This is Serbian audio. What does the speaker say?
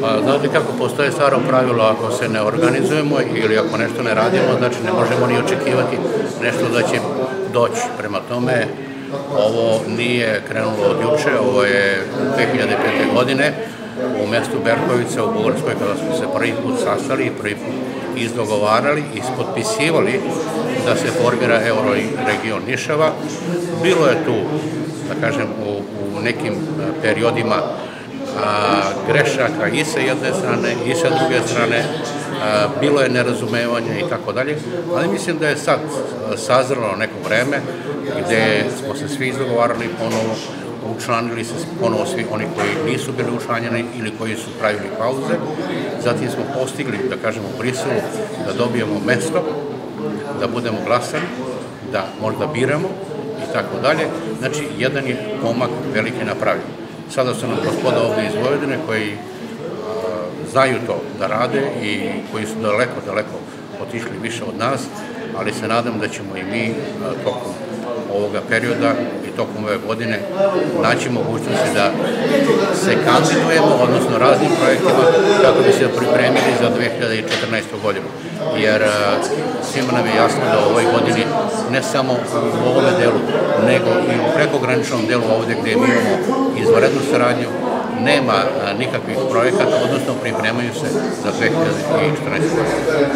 Pa, znate kako postoje staro pravilo, ako se ne organizujemo ili ako nešto ne radimo, znači ne možemo ni očekivati nešto da će doći. Prema tome, ovo nije krenulo od juče, ovo je 2005. godine u mestu Berkovica u Bugarskoj kada smo se prvi put sastali i prvi put izdogovarali i ispotpisivali da se formira Euroregion Nišava. Bilo je tu, da kažem, u, u nekim periodima a, grešaka i sa jedne strane i sa druge strane, bilo je nerazumevanje i tako dalje, ali mislim da je sad sazrelo neko vreme gde smo se svi izdogovarali ponovo, učlanili se ponovo svi oni koji nisu bili učlanjeni ili koji su pravili pauze. Zatim smo postigli, da kažemo, u Briselu da dobijemo mesto, da budemo glasani, da možda biramo i tako dalje. Znači, jedan je pomak veliki napravljen. Sada su nam gospoda ovde iz Vojvodine koji znaju to da rade i koji su daleko, daleko otišli više od nas, ali se nadam da ćemo i mi tokom ovoga perioda tokom ove godine naći mogućnosti da se kandidujemo, odnosno raznim projektima kako bi se pripremili za 2014. godinu. Jer svima nam je jasno da u ovoj godini ne samo u ovome delu, nego i u prekograničnom delu ovde gde mi imamo izvarednu saradnju, nema nikakvih projekata, odnosno pripremaju se za 2014. godinu.